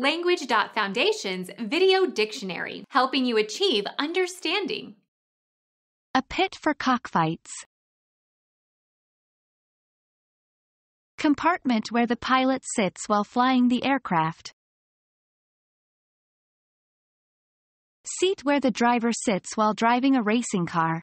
Language.Foundation's Video Dictionary, helping you achieve understanding. A pit for cockfights. Compartment where the pilot sits while flying the aircraft. Seat where the driver sits while driving a racing car.